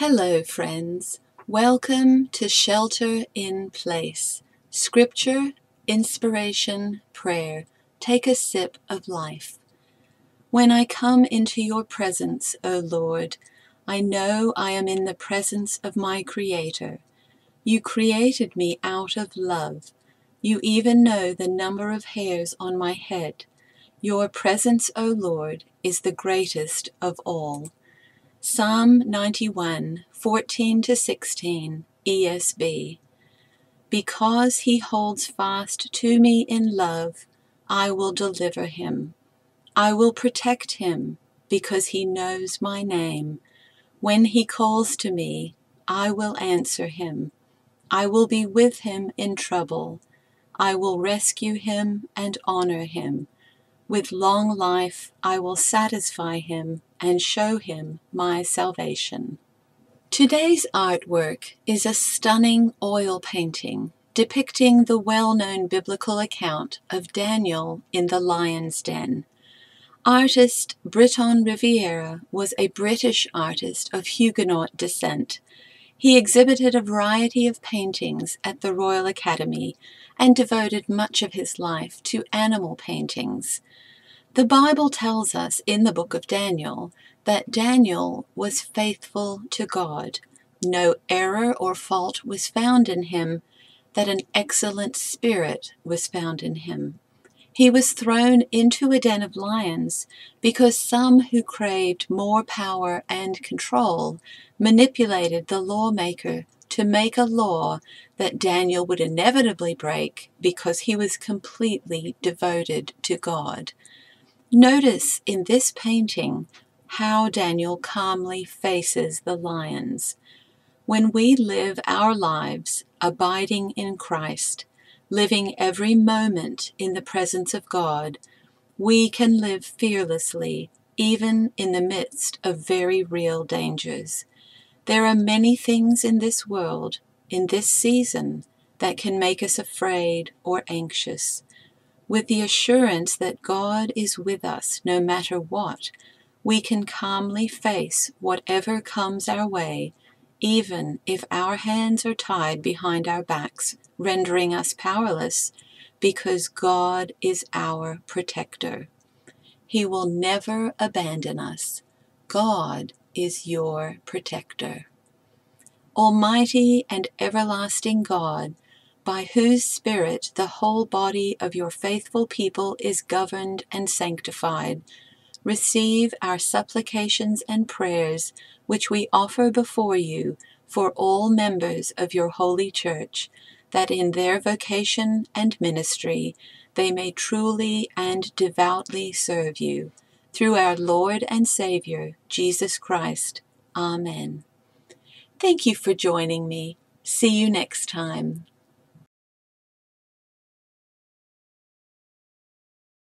Hello, friends. Welcome to Shelter in Place. Scripture, inspiration, prayer. Take a sip of life. When I come into your presence, O Lord, I know I am in the presence of my Creator. You created me out of love. You even know the number of hairs on my head. Your presence, O Lord, is the greatest of all. Psalm 91, 14 to 16, ESV. Because he holds fast to me in love, I will deliver him. I will protect him because he knows my name. When he calls to me, I will answer him. I will be with him in trouble. I will rescue him and honor him. With long life I will satisfy him and show him my salvation. Today's artwork is a stunning oil painting depicting the well known biblical account of Daniel in the lion's den. Artist Briton Riviere was a British artist of Huguenot descent. He exhibited a variety of paintings at the Royal Academy and devoted much of his life to animal paintings. The Bible tells us in the book of Daniel that Daniel was faithful to God. No error or fault was found in him, that an excellent spirit was found in him. He was thrown into a den of lions because some who craved more power and control manipulated the lawmaker to make a law that Daniel would inevitably break because he was completely devoted to God. Notice in this painting how Daniel calmly faces the lions. When we live our lives abiding in Christ, living every moment in the presence of God, we can live fearlessly even in the midst of very real dangers. There are many things in this world, in this season, that can make us afraid or anxious with the assurance that God is with us no matter what, we can calmly face whatever comes our way, even if our hands are tied behind our backs, rendering us powerless, because God is our protector. He will never abandon us. God is your protector. Almighty and everlasting God, by whose Spirit the whole body of your faithful people is governed and sanctified. Receive our supplications and prayers, which we offer before you for all members of your holy church, that in their vocation and ministry they may truly and devoutly serve you. Through our Lord and Savior, Jesus Christ. Amen. Thank you for joining me. See you next time.